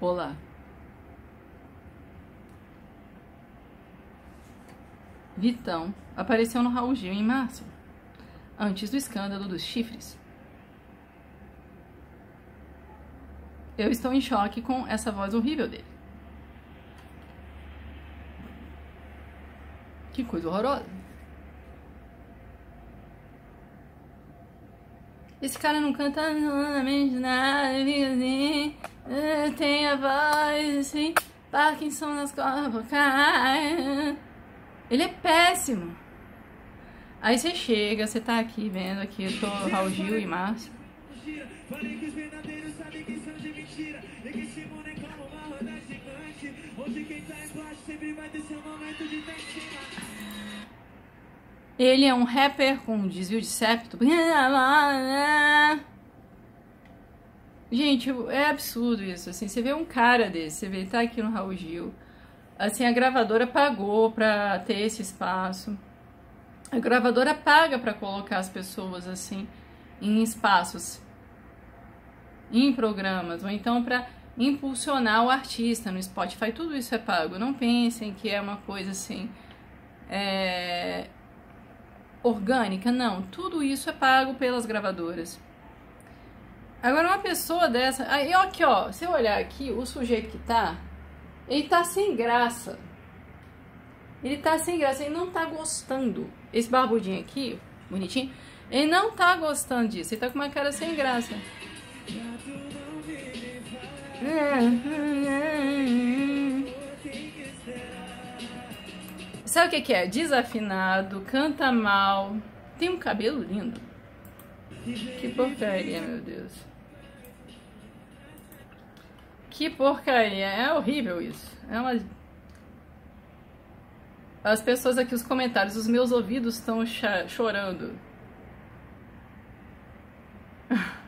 Olá. Vitão apareceu no Raul Gil em março, antes do escândalo dos chifres. Eu estou em choque com essa voz horrível dele. Que coisa horrorosa. Esse cara não canta nada, fica assim, tem a voz assim, Parkinson nas cordas vocais. Ele é péssimo. Aí você chega, você tá aqui vendo aqui, eu tô Raul Gil e Márcio. E mundo é quem tá embaixo sempre vai ter seu momento de Ele é um rapper com desvio de septo. Gente, é absurdo isso. Assim, você vê um cara desse, você vê, tá aqui no Raul Gil. Assim, a gravadora pagou pra ter esse espaço. A gravadora paga para colocar as pessoas assim em espaços em programas, ou então para impulsionar o artista no Spotify, tudo isso é pago. Não pensem que é uma coisa assim é, orgânica, não. Tudo isso é pago pelas gravadoras. Agora, uma pessoa dessa. Aí, aqui, ó, se eu olhar aqui, o sujeito que tá, ele tá sem graça. Ele tá sem graça, ele não tá gostando. Esse barbudinho aqui, bonitinho, ele não tá gostando disso. Ele tá com uma cara sem graça. Sabe o que, é? Desafinado, canta mal, tem um cabelo lindo. Que porcaria, meu Deus. Que porcaria. É horrível isso. É uma. As pessoas aqui, os comentários, os meus ouvidos estão chorando.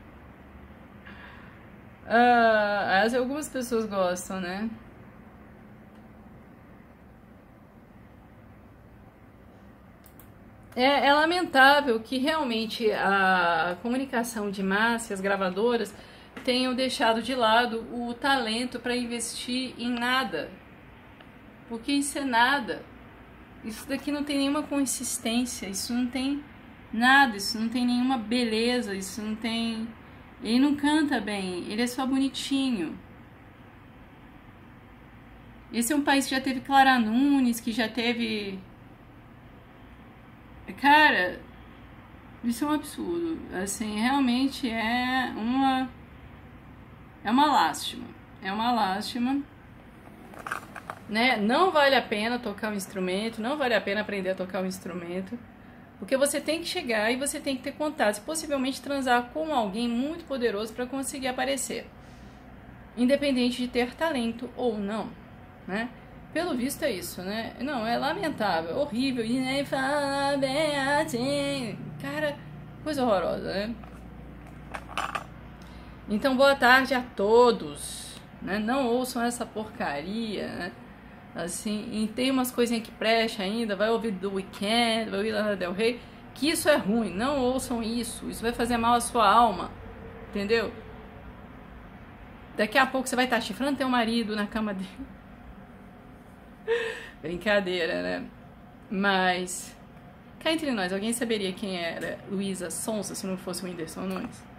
Uh, algumas pessoas gostam, né? É, é, lamentável que realmente a comunicação de massa, as gravadoras, tenham deixado de lado o talento para investir em nada. Porque isso é nada. Isso daqui não tem nenhuma consistência, isso não tem nada, isso não tem nenhuma beleza, isso não tem ele não canta bem, ele é só bonitinho. Esse é um país que já teve Clara Nunes, que já teve. Cara, isso é um absurdo. Assim, realmente é uma. É uma lástima. É uma lástima. Né? Não vale a pena tocar um instrumento, não vale a pena aprender a tocar um instrumento. Porque você tem que chegar e você tem que ter contatos, possivelmente transar com alguém muito poderoso para conseguir aparecer. Independente de ter talento ou não, né? Pelo visto é isso, né? Não, é lamentável, horrível. E nem fala bem assim. Cara, coisa horrorosa, né? Então, boa tarde a todos. Né? Não ouçam essa porcaria, né? Assim, e tem umas coisinhas que presta ainda, vai ouvir do Weekend, vai ouvir Lana Del Rey, que isso é ruim, não ouçam isso, isso vai fazer mal à sua alma, entendeu? Daqui a pouco você vai estar chifrando teu marido na cama dele. Brincadeira, né? Mas, cá entre nós, alguém saberia quem era Luísa Sonsa se não fosse o Whindersson Nunes?